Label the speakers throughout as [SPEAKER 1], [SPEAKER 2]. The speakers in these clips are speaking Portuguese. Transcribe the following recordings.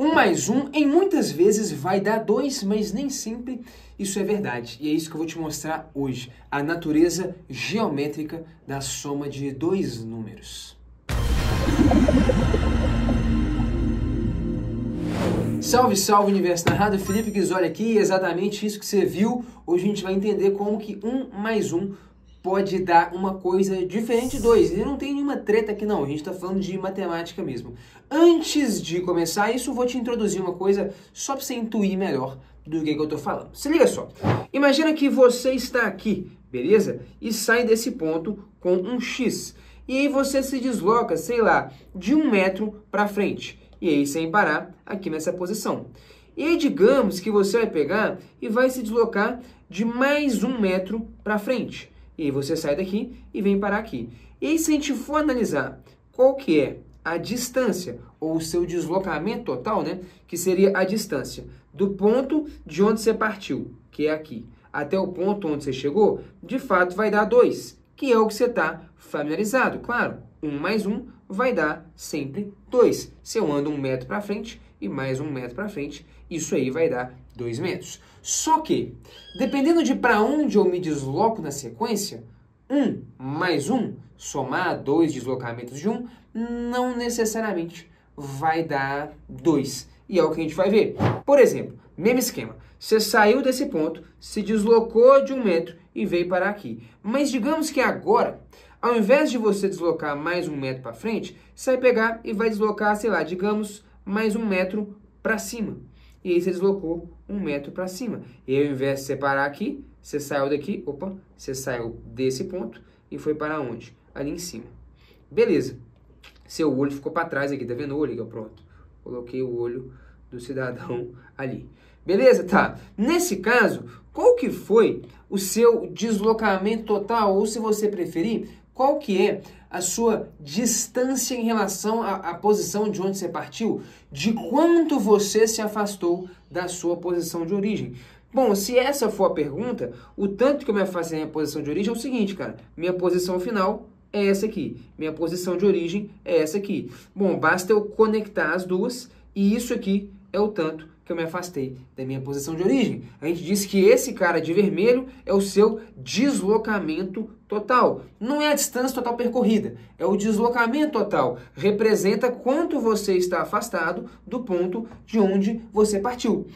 [SPEAKER 1] 1 mais 1 em muitas vezes vai dar 2, mas nem sempre isso é verdade. E é isso que eu vou te mostrar hoje, a natureza geométrica da soma de dois números. Salve, salve Universo Narrado, Felipe Guizoli aqui, exatamente isso que você viu. Hoje a gente vai entender como que 1 mais 1 pode dar uma coisa diferente 2. E não tem nenhuma treta aqui não, a gente está falando de matemática mesmo. Antes de começar isso, vou te introduzir uma coisa só para você intuir melhor do que, que eu estou falando. Se liga só, imagina que você está aqui, beleza? E sai desse ponto com um X. E aí você se desloca, sei lá, de um metro para frente. E aí sem parar aqui nessa posição. E aí digamos que você vai pegar e vai se deslocar de mais um metro para frente. E aí você sai daqui e vem parar aqui. E se a gente for analisar qual que é a distância, ou o seu deslocamento total, né? Que seria a distância do ponto de onde você partiu, que é aqui, até o ponto onde você chegou, de fato vai dar 2, que é o que você está familiarizado. Claro, 1 um mais 1 um vai dar sempre 2. Se eu ando um metro para frente e mais um metro para frente, isso aí vai dar 2 metros. Só que, dependendo de para onde eu me desloco na sequência, 1 mais 1, somar dois deslocamentos de 1, não necessariamente vai dar 2. E é o que a gente vai ver. Por exemplo, mesmo esquema. Você saiu desse ponto, se deslocou de um metro e veio parar aqui. Mas digamos que agora, ao invés de você deslocar mais um metro para frente, você vai pegar e vai deslocar, sei lá, digamos, mais um metro para cima e aí você deslocou um metro para cima. E ao invés de separar aqui, você saiu daqui, opa, você saiu desse ponto e foi para onde? Ali em cima. Beleza. Seu olho ficou para trás aqui, tá vendo o olho? Pronto. Coloquei o olho do cidadão ali. Beleza? Tá. Nesse caso, qual que foi o seu deslocamento total, ou se você preferir, qual que é a sua distância em relação à, à, posição de onde você partiu, de quanto você se afastou da sua posição de origem. Bom, se essa for a pergunta, o tanto que eu me afastei da minha posição de origem é o seguinte, cara. Minha posição final é essa aqui. Minha posição de origem é essa aqui. Bom, basta eu conectar as duas e isso aqui é o tanto que eu me afastei da minha posição de origem. A gente disse que esse cara de vermelho é o seu deslocamento total. Não é a distância total percorrida, é o deslocamento total. Representa quanto você está afastado do ponto de onde você partiu.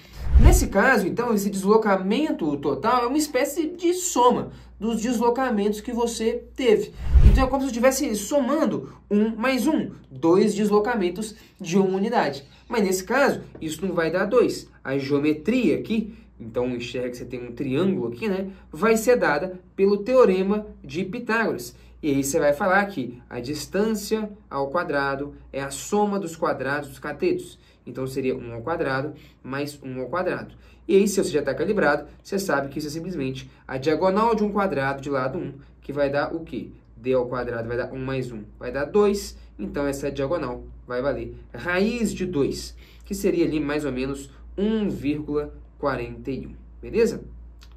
[SPEAKER 1] Nesse caso, então, esse deslocamento total é uma espécie de soma dos deslocamentos que você teve. Então é como se eu estivesse somando um mais um, dois deslocamentos de uma unidade. Mas nesse caso, isso não vai dar dois. A geometria aqui, então enxerga que você tem um triângulo aqui, né? Vai ser dada pelo teorema de Pitágoras. E aí você vai falar que a distância ao quadrado é a soma dos quadrados dos catetos. Então seria 1 ao quadrado mais 1 ao quadrado. E aí, se você já está calibrado, você sabe que isso é simplesmente a diagonal de um quadrado de lado 1, que vai dar o quê? d ao quadrado vai dar 1 mais 1, vai dar 2. Então, essa diagonal vai valer raiz de 2, que seria ali mais ou menos 1,41. Beleza?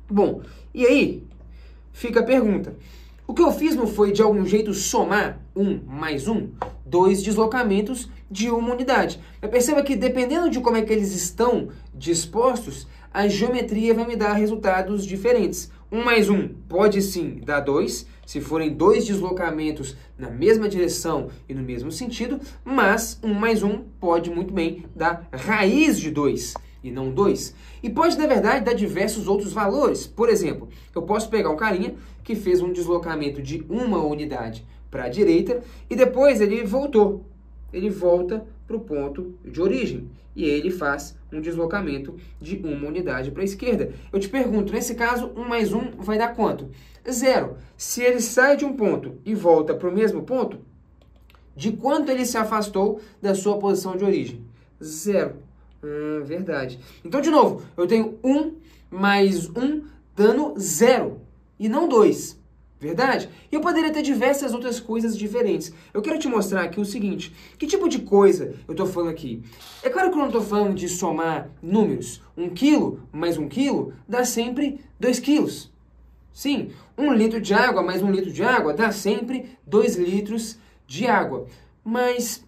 [SPEAKER 1] Bom, e aí fica a pergunta. O que eu fiz não foi de algum jeito somar 1 mais 1? Dois deslocamentos de uma unidade. Perceba que dependendo de como é que eles estão dispostos, a geometria vai me dar resultados diferentes. 1 mais 1 pode sim dar 2, se forem dois deslocamentos na mesma direção e no mesmo sentido, mas 1 mais 1 pode muito bem dar raiz de 2 e não 2. E pode, na verdade, dar diversos outros valores. Por exemplo, eu posso pegar um carinha que fez um deslocamento de uma unidade para a direita e depois ele voltou. Ele volta para o ponto de origem e ele faz um deslocamento de uma unidade para a esquerda. Eu te pergunto, nesse caso, 1 mais 1 vai dar quanto? Zero. Se ele sai de um ponto e volta para o mesmo ponto, de quanto ele se afastou da sua posição de origem? Zero. Hum, verdade. Então, de novo, eu tenho 1 mais 1 dando zero e não 2. Verdade? E eu poderia ter diversas outras coisas diferentes. Eu quero te mostrar aqui o seguinte: que tipo de coisa eu estou falando aqui? É claro que eu não estou falando de somar números. Um quilo mais um quilo dá sempre dois quilos. Sim, um litro de água mais um litro de água dá sempre dois litros de água. Mas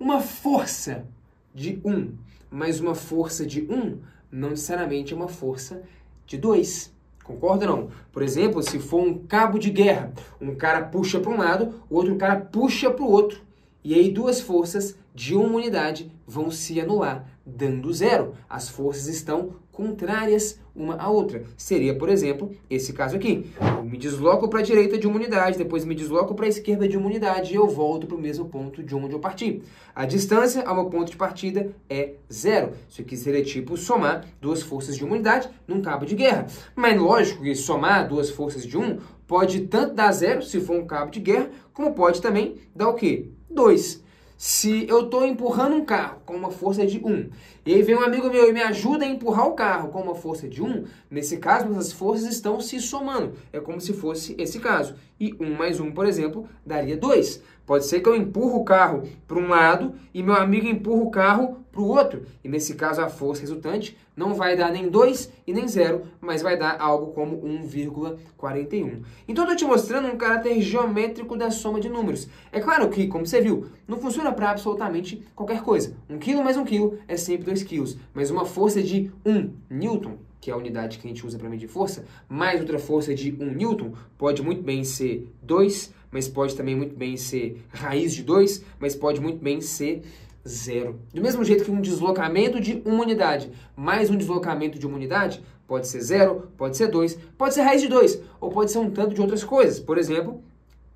[SPEAKER 1] uma força de um mas uma força de 1 não necessariamente é uma força de 2. Concorda não? Por exemplo, se for um cabo de guerra, um cara puxa para um lado, o outro cara puxa para o outro. E aí duas forças de uma unidade vão se anular, dando zero. As forças estão contrárias uma à outra. Seria, por exemplo, esse caso aqui. Eu me desloco para a direita de uma unidade, depois me desloco para a esquerda de uma unidade e eu volto para o mesmo ponto de onde eu parti. A distância ao meu ponto de partida é zero. Isso aqui seria tipo somar duas forças de uma unidade num cabo de guerra. Mas lógico que somar duas forças de um pode tanto dar zero, se for um cabo de guerra, como pode também dar o quê? 2. Se eu estou empurrando um carro com uma força de 1, e aí vem um amigo meu e me ajuda a empurrar o carro com uma força de 1, nesse caso, essas forças estão se somando. É como se fosse esse caso. E 1 mais 1, por exemplo, daria 2. Pode ser que eu empurro o carro para um lado e meu amigo empurra o carro para o outro. E nesse caso, a força resultante não vai dar nem 2 e nem 0, mas vai dar algo como 1,41. Então, estou te mostrando um caráter geométrico da soma de números. É claro que, como você viu, não funciona para absolutamente qualquer coisa. 1 kg mais 1 kg é sempre 2 kg, mas uma força de 1 newton que é a unidade que a gente usa para medir força, mais outra força de 1 newton, pode muito bem ser 2 mas pode também muito bem ser raiz de 2, mas pode muito bem ser zero. Do mesmo jeito que um deslocamento de uma unidade mais um deslocamento de uma unidade pode ser zero, pode ser 2, pode ser raiz de 2, ou pode ser um tanto de outras coisas. Por exemplo,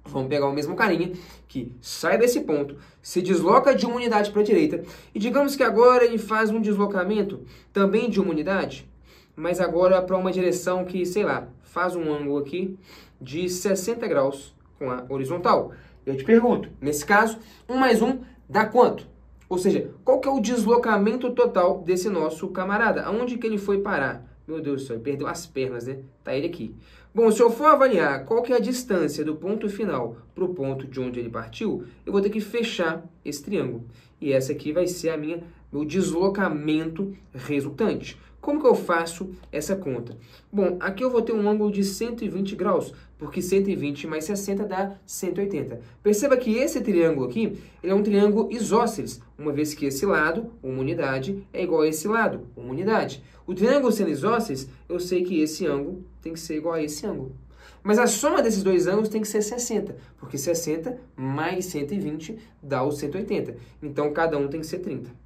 [SPEAKER 1] vamos pegar o mesmo carinha que sai desse ponto, se desloca de uma unidade para a direita, e digamos que agora ele faz um deslocamento também de uma unidade, mas agora para uma direção que, sei lá, faz um ângulo aqui de 60 graus com a horizontal. Eu te pergunto, nesse caso, 1 mais 1 dá quanto? Ou seja, qual que é o deslocamento total desse nosso camarada? Aonde que ele foi parar? Meu Deus do céu, ele perdeu as pernas, né? Tá ele aqui. Bom, se eu for avaliar qual que é a distância do ponto final para o ponto de onde ele partiu, eu vou ter que fechar esse triângulo. E essa aqui vai ser a minha meu deslocamento resultante. Como que eu faço essa conta? Bom, aqui eu vou ter um ângulo de 120 graus, porque 120 mais 60 dá 180. Perceba que esse triângulo aqui é um triângulo isósceles, uma vez que esse lado, uma unidade, é igual a esse lado, uma unidade. O triângulo sendo isósceles, eu sei que esse ângulo tem que ser igual a esse ângulo. Mas a soma desses dois ângulos tem que ser 60, porque 60 mais 120 dá os 180. Então, cada um tem que ser 30.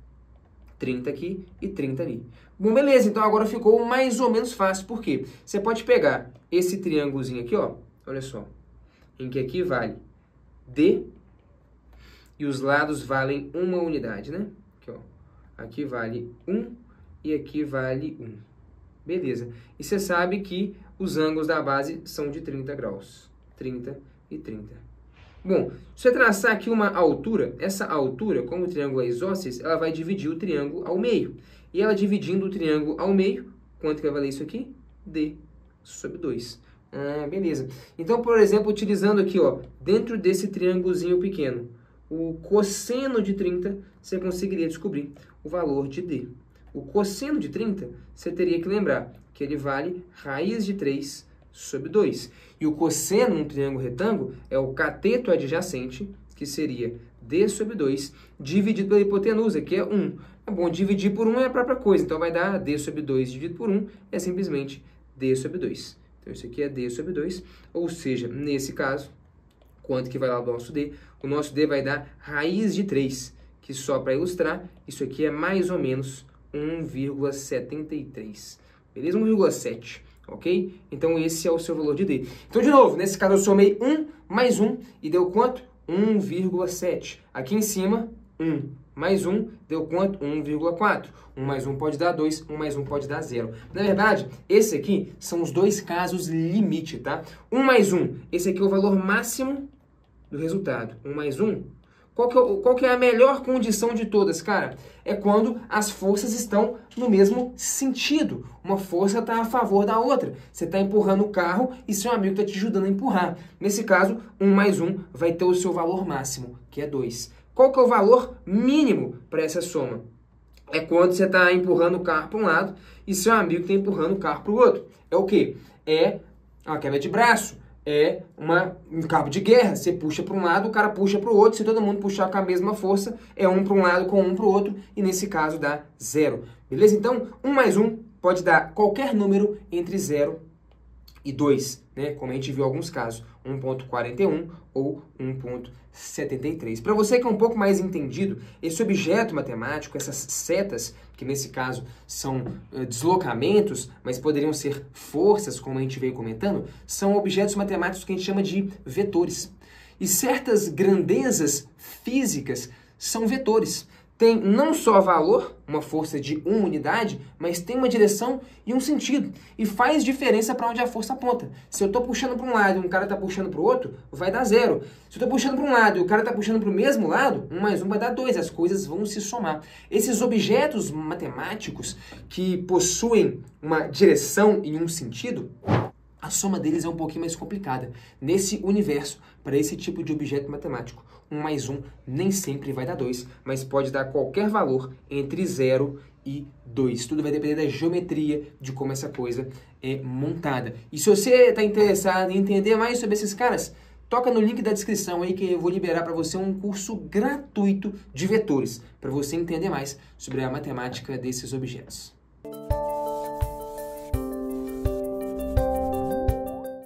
[SPEAKER 1] 30 aqui e 30 ali. Bom, beleza, então agora ficou mais ou menos fácil, por quê? Você pode pegar esse triângulozinho aqui, ó, olha só, em que aqui vale D e os lados valem uma unidade, né? Aqui, ó, aqui vale 1 e aqui vale 1. Beleza. E você sabe que os ângulos da base são de 30 graus. 30 e 30. Bom, se você traçar aqui uma altura, essa altura, como o triângulo é isósceles, ela vai dividir o triângulo ao meio. E ela dividindo o triângulo ao meio, quanto que vai valer isso aqui? D sobre 2. Ah, beleza. Então, por exemplo, utilizando aqui, ó, dentro desse triângulozinho pequeno, o cosseno de 30, você conseguiria descobrir o valor de D. O cosseno de 30, você teria que lembrar que ele vale raiz de 3 sobre 2. E o cosseno num triângulo retângulo é o cateto adjacente, que seria d sobre 2, dividido pela hipotenusa, que é 1. É bom, dividir por 1 é a própria coisa, então vai dar d sobre 2 dividido por 1 é simplesmente d sobre 2. Então isso aqui é d sobre 2, ou seja, nesse caso, quanto que vai lá o nosso d? O nosso d vai dar raiz de 3, que só para ilustrar, isso aqui é mais ou menos 1,73. Beleza? 1,7 ok? Então esse é o seu valor de D. Então, de novo, nesse caso eu somei 1 mais 1 e deu quanto? 1,7. Aqui em cima, 1 mais 1 deu quanto? 1,4. 1 mais 1 pode dar 2, 1 mais 1 pode dar 0. Na verdade, esse aqui são os dois casos limite, tá? 1 mais 1, esse aqui é o valor máximo do resultado. 1 mais 1 qual que, é, qual que é a melhor condição de todas, cara? É quando as forças estão no mesmo sentido. Uma força está a favor da outra. Você está empurrando o carro e seu amigo está te ajudando a empurrar. Nesse caso, 1 mais 1 vai ter o seu valor máximo, que é 2. Qual que é o valor mínimo para essa soma? É quando você está empurrando o carro para um lado e seu amigo está empurrando o carro para o outro. É o quê? É a queda de braço é uma, um cabo de guerra. Você puxa para um lado, o cara puxa para o outro. Se todo mundo puxar com a mesma força, é um para um lado com um para o outro. E nesse caso dá zero. Beleza? Então, 1 mais 1 pode dar qualquer número entre 0 e 2, né? como a gente viu alguns casos, 1.41 ou 1.73. Para você que é um pouco mais entendido, esse objeto matemático, essas setas, que nesse caso são uh, deslocamentos, mas poderiam ser forças, como a gente veio comentando, são objetos matemáticos que a gente chama de vetores. E certas grandezas físicas são vetores tem não só valor, uma força de uma unidade, mas tem uma direção e um sentido. E faz diferença para onde a força aponta. Se eu estou puxando para um lado e um cara está puxando para o outro, vai dar zero. Se eu estou puxando para um lado e o cara está puxando para o mesmo lado, um mais um vai dar dois. As coisas vão se somar. Esses objetos matemáticos que possuem uma direção e um sentido, a soma deles é um pouquinho mais complicada. Nesse universo, para esse tipo de objeto matemático, 1 mais 1 nem sempre vai dar 2, mas pode dar qualquer valor entre 0 e 2. Tudo vai depender da geometria, de como essa coisa é montada. E se você está interessado em entender mais sobre esses caras, toca no link da descrição aí que eu vou liberar para você um curso gratuito de vetores, para você entender mais sobre a matemática desses objetos.